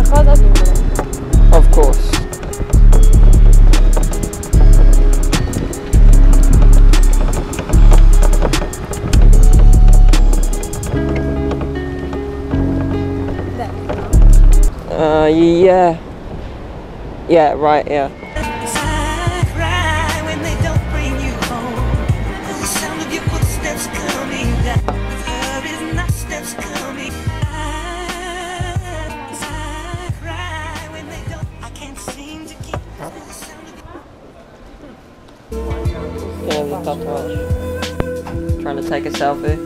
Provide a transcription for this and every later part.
Of course. Uh, yeah. Yeah, right, yeah. Yeah, the. Trying to take a selfie.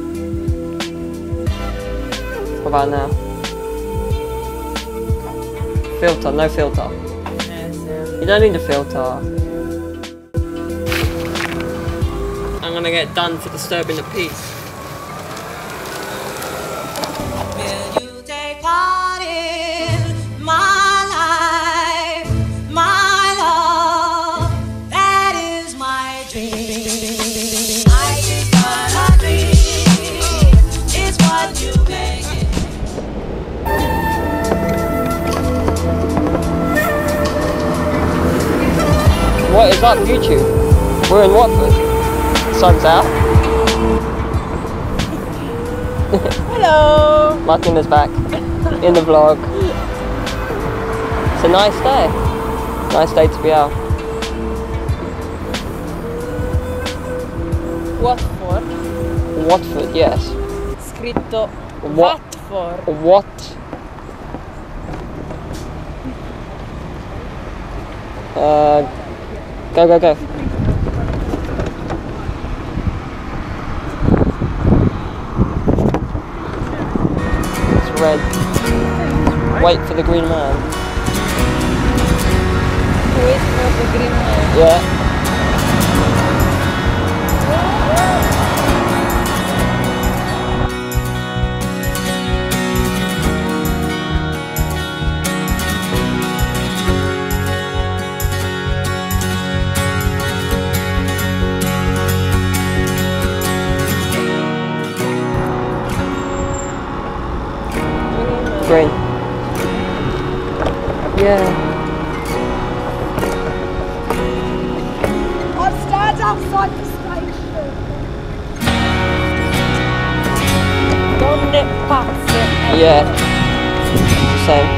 What about now? Filter, no filter. You don't need a filter. I'm gonna get done for disturbing the peace. What is up, YouTube? We're in Watford. Sun's out. Hello! Martina is back in the vlog. It's a nice day. Nice day to be out. Watford. Watford, yes. Scritto Wa- Watford. What? Uh, go, go, go. It's red. Wait for the green man. Wait for the green man. Yeah. Yeah. I'll stand outside the station. Donne pazze. Yeah. Same.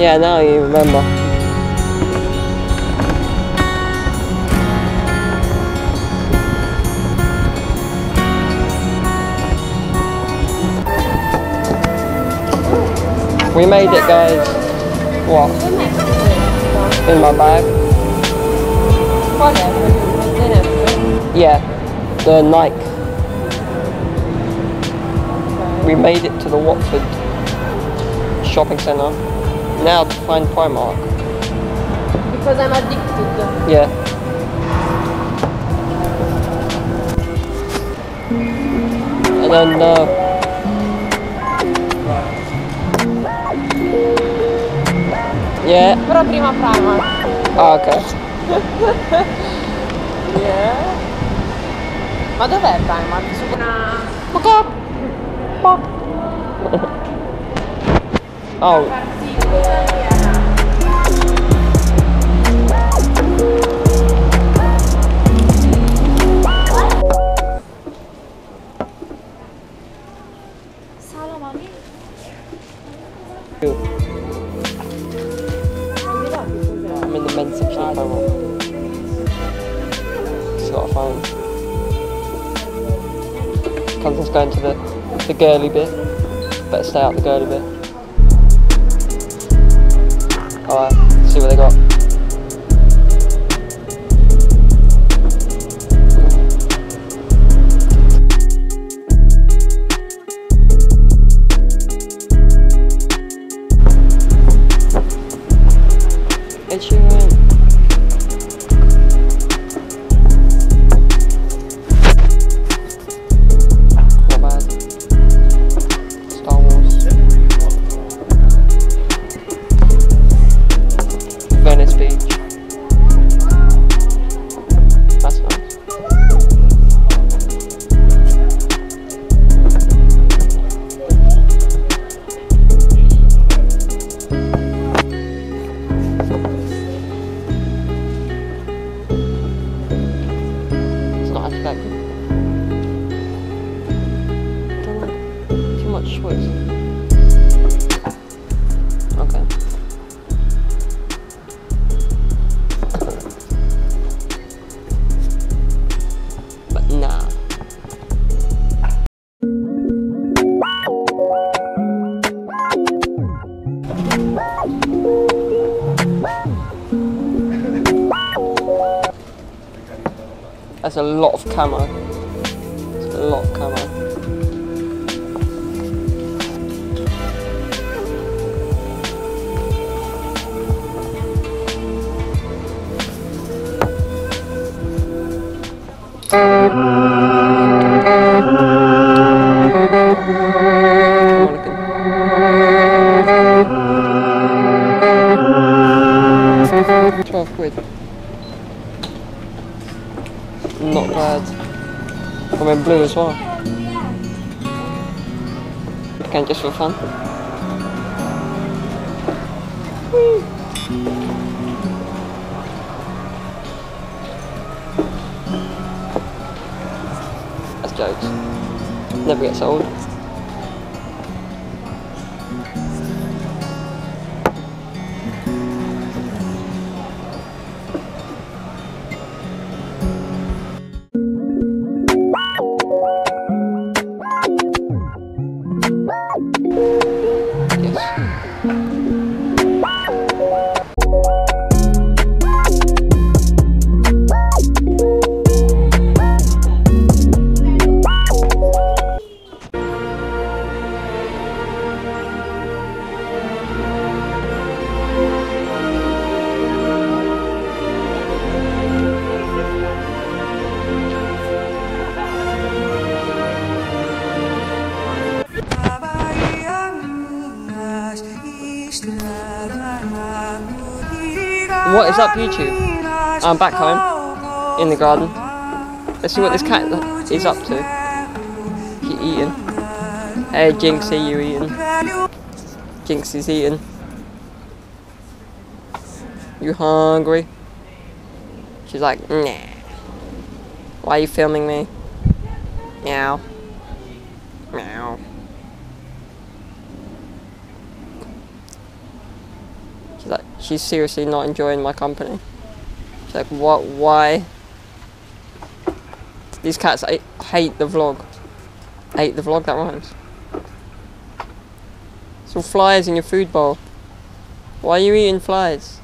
Yeah, now you remember. We made it, guys. What? In my bag. Qual è? Quello di Yeah, the Nike. We made it to the Watford shopping centre. Now to find Primark. Because I'm addicted. Yeah. I don't know. Yeah. Però prima Primark. Ah, okay. Yeah. Ma dov'è Primark? Su una... Oh, I'm in the men's section of Primark. Just got a phone. Cousin's going to the, the girly bit. Better stay out the girly bit. Alright, see what they got. A lot of camo. That's a lot of camo. Twelve quid. In blue as well. Again, just for fun. That's jokes. Never gets old. Is up, YouTube? I'm back home in the garden. Let's see what this cat is up to. He eating. Hey, Jinxie, you eating? Jinxie's eating. You hungry? She's like, nah. Why are you filming me? Meow. Meow. She's seriously not enjoying my company. She's like, what? Why? These cats I hate the vlog. Hate the vlog. That rhymes. It's all flies in your food bowl. Why are you eating flies?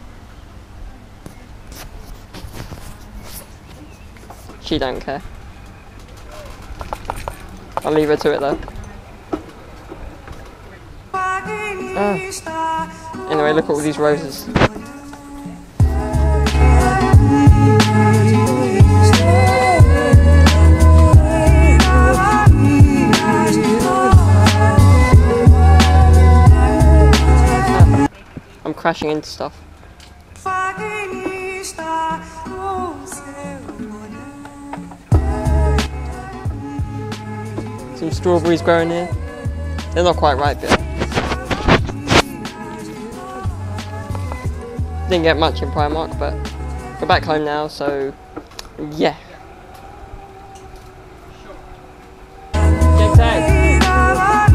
She don't care. I'll leave her to it though. Ah. Anyway, look at all these roses. I'm crashing into stuff. Some strawberries growing here. They're not quite ripe yet. Didn't get much in Primark, but we're back home now, so yeah.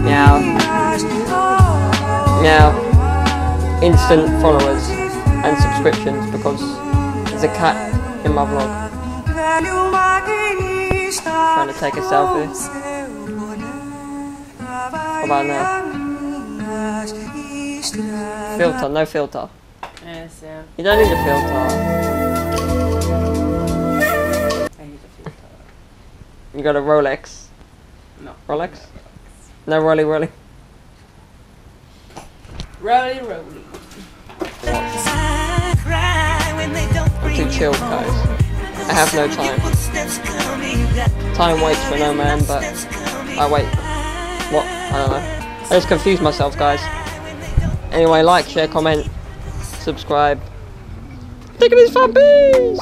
Meow. Meow. Instant followers and subscriptions because there's a cat in my vlog trying to take a selfie. How about now? Filter, no filter. Yes, yeah. You don't need a filter. I need a filter. You got a Rolex. No. Rolex? No Rolly Rolly. Rolly, rolly. I'm too chilled, guys. I have no time. Time waits for no man, but I wait. What? I don't know. I just confused myself, guys. Anyway, like, share, comment, subscribe. Take at these fun bees!